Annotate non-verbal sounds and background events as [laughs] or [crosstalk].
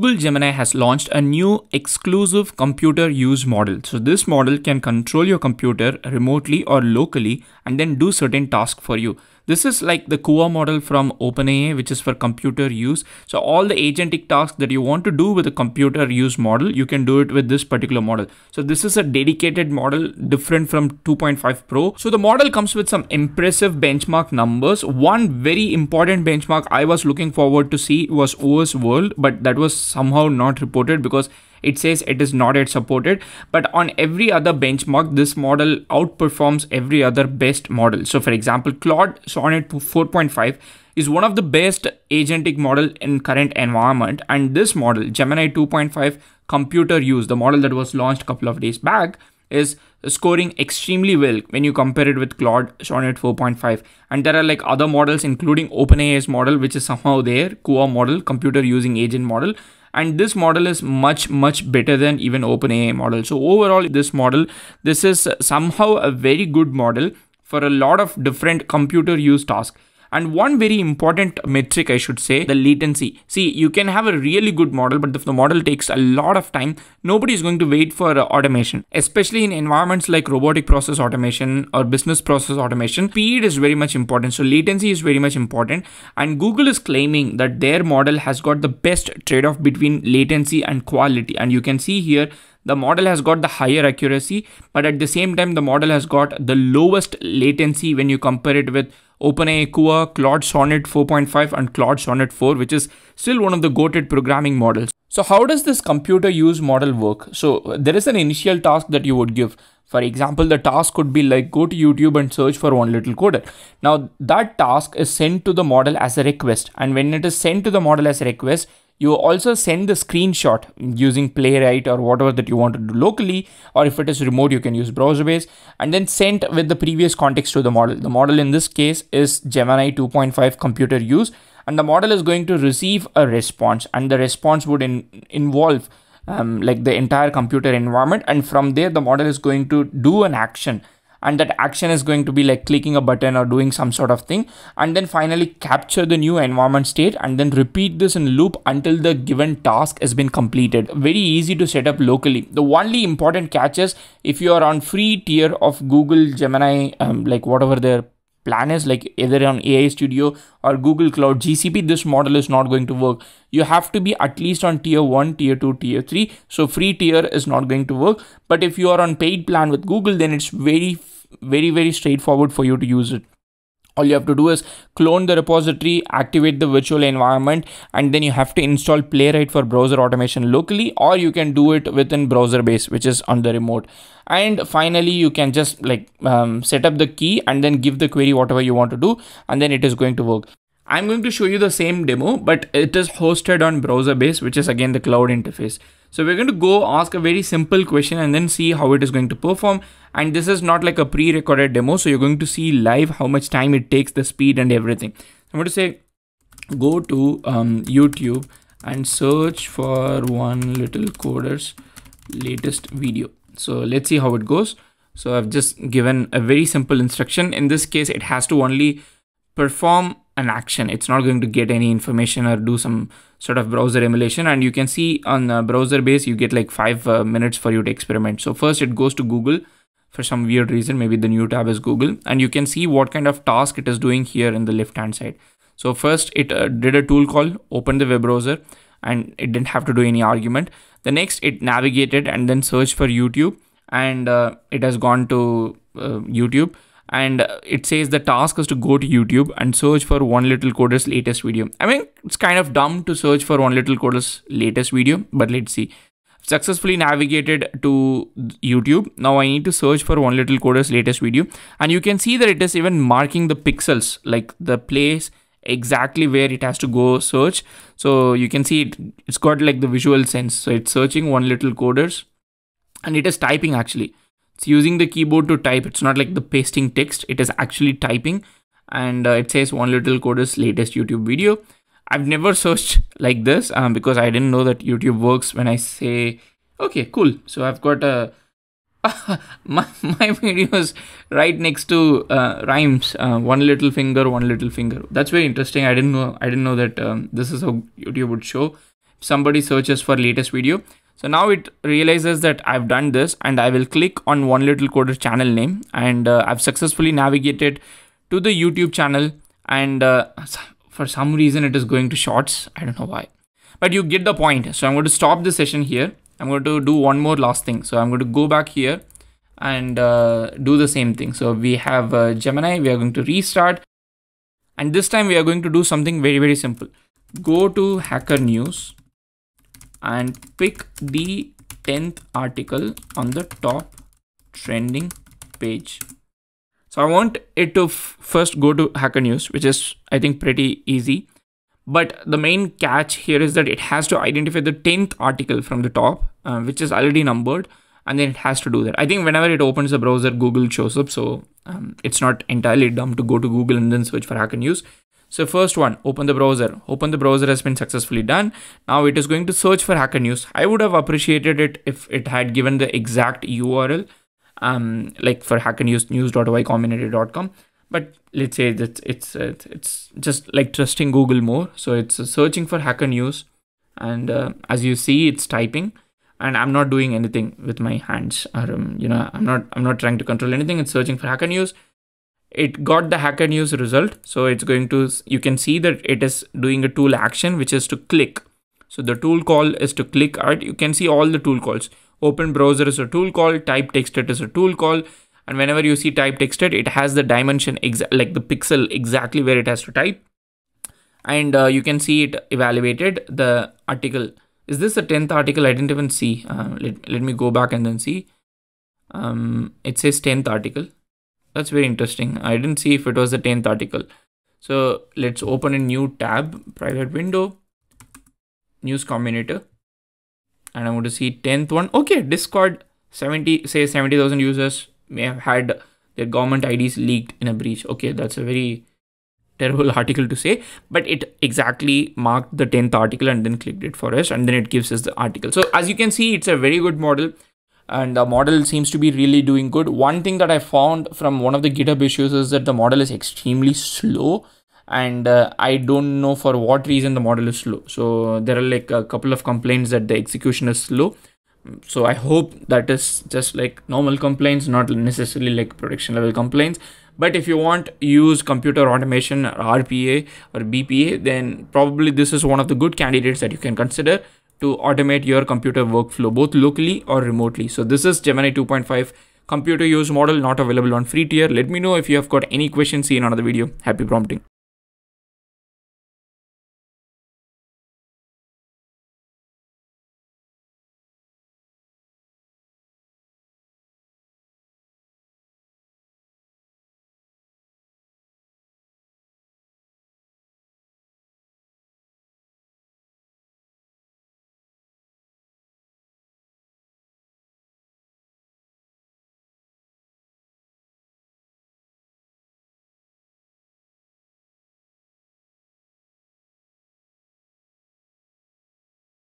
Google Gemini has launched a new exclusive computer use model. So this model can control your computer remotely or locally and then do certain tasks for you. This is like the CUA model from OpenAI, which is for computer use. So all the agentic tasks that you want to do with a computer use model, you can do it with this particular model. So this is a dedicated model different from 2.5 Pro. So the model comes with some impressive benchmark numbers. One very important benchmark I was looking forward to see was OS World, but that was somehow not reported because it says it is not yet supported but on every other benchmark this model outperforms every other best model so for example claude sonnet 4.5 is one of the best agentic model in current environment and this model gemini 2.5 computer use the model that was launched a couple of days back is scoring extremely well when you compare it with Claude Sonnet 4.5. And there are like other models, including OpenAI's model, which is somehow there, CUA model, computer using agent model, and this model is much much better than even OpenAI model. So overall this model this is somehow a very good model for a lot of different computer use tasks. And one very important metric, I should say, the latency. See, you can have a really good model, but if the model takes a lot of time, nobody is going to wait for uh, automation, especially in environments like robotic process automation or business process automation. Speed is very much important. So latency is very much important. And Google is claiming that their model has got the best trade-off between latency and quality. And you can see here, the model has got the higher accuracy, but at the same time, the model has got the lowest latency when you compare it with OpenAI CUA, Claude Sonnet 4.5 and Claude Sonnet 4, which is still one of the goated programming models. So how does this computer use model work? So there is an initial task that you would give. For example, the task could be like go to YouTube and search for one little coder. Now that task is sent to the model as a request. And when it is sent to the model as a request, you also send the screenshot using playwright or whatever that you want to do locally or if it is remote you can use BrowserBase and then sent with the previous context to the model. The model in this case is gemini 2.5 computer use and the model is going to receive a response and the response would in, involve um, like the entire computer environment and from there the model is going to do an action and that action is going to be like clicking a button or doing some sort of thing and then finally capture the new environment state and then repeat this in loop until the given task has been completed. Very easy to set up locally. The only important catch is if you are on free tier of google gemini um, like whatever their plan is like either on AI Studio or Google Cloud GCP, this model is not going to work. You have to be at least on tier 1, tier 2, tier 3. So free tier is not going to work. But if you are on paid plan with Google, then it's very very very straightforward for you to use it all you have to do is clone the repository activate the virtual environment and then you have to install playwright for browser automation locally or you can do it within BrowserBase which is on the remote. And finally you can just like um, set up the key and then give the query whatever you want to do and then it is going to work. I'm going to show you the same demo but it is hosted on BrowserBase which is again the cloud interface so we're going to go ask a very simple question and then see how it is going to perform. And this is not like a pre-recorded demo. So you're going to see live how much time it takes, the speed and everything. I'm going to say, go to um, YouTube and search for one little coder's latest video. So let's see how it goes. So I've just given a very simple instruction. In this case, it has to only perform an action. It's not going to get any information or do some sort of browser emulation. And you can see on BrowserBase, you get like five uh, minutes for you to experiment. So first it goes to Google for some weird reason. Maybe the new tab is Google and you can see what kind of task it is doing here in the left hand side. So first it uh, did a tool call, opened the web browser and it didn't have to do any argument. The next it navigated and then searched for YouTube and uh, it has gone to uh, YouTube and it says the task is to go to YouTube and search for One Little Coder's latest video. I mean, it's kind of dumb to search for One Little Coder's latest video, but let's see. Successfully navigated to YouTube. Now I need to search for One Little Coder's latest video, and you can see that it is even marking the pixels, like the place exactly where it has to go search. So you can see it, it's got like the visual sense. So it's searching One Little Coders, and it is typing actually it's using the keyboard to type. It's not like the pasting text. It is actually typing. And uh, it says one little coder's latest youtube video. I've never [laughs] searched like this um, because i didn't know that youtube works when i say okay cool. So i've got a [laughs] my, my [laughs] video is right next to uh, rhymes uh, one little finger one little finger. That's very interesting. I didn't know i didn't know that um, this is how youtube would show. Somebody searches for latest video. So now it realizes that I've done this and I will click on one little coder channel name and uh, I've successfully navigated to the YouTube channel and uh, for some reason it is going to shorts. I don't know why, but you get the point. So I'm going to stop the session here. I'm going to do one more last thing. So I'm going to go back here and uh, do the same thing. So we have uh, Gemini, we are going to restart and this time we are going to do something very, very simple. Go to Hacker News and pick the 10th article on the top trending page. So I want it to first go to Hacker News, which is I think pretty easy. But the main catch here is that it has to identify the 10th article from the top, uh, which is already numbered, and then it has to do that. I think whenever it opens the browser, Google shows up. So um, it's not entirely dumb to go to Google and then search for Hacker News. So first one, open the browser. Open the browser has been successfully done. Now it is going to search for Hacker News. I would have appreciated it if it had given the exact URL, um, like for Hacker News, news.ycombinator.com. But let's say that it's it's, it's just like trusting Google more. So it's searching for Hacker News, and uh, as you see, it's typing. And I'm not doing anything with my hands, or um, you know, I'm not I'm not trying to control anything. It's searching for Hacker News it got the hacker news result. So it's going to you can see that it is doing a tool action which is to click. So the tool call is to click art you can see all the tool calls. Open browser is a tool call type texted is a tool call. And whenever you see type texted it has the dimension like the pixel exactly where it has to type. And uh, you can see it evaluated the article. Is this the 10th article? I didn't even see. Uh, let, let me go back and then see. Um, it says 10th article that's very interesting. I didn't see if it was the 10th article. So let's open a new tab, private window, news combinator. And I'm going to see 10th one. Okay, Discord 70, say 70,000 users may have had their government IDs leaked in a breach. Okay, that's a very terrible [laughs] article to say, but it exactly marked the 10th article and then clicked it for us and then it gives us the article. So as you can see, it's a very good model and the model seems to be really doing good. One thing that I found from one of the GitHub issues is that the model is extremely slow and uh, I don't know for what reason the model is slow. So there are like a couple of complaints that the execution is slow. So I hope that is just like normal complaints, not necessarily like production level complaints. But if you want use computer automation or RPA or BPA, then probably this is one of the good candidates that you can consider to automate your computer workflow both locally or remotely. So this is Gemini 2.5 computer use model not available on free tier. Let me know if you have got any questions see in another video. Happy prompting.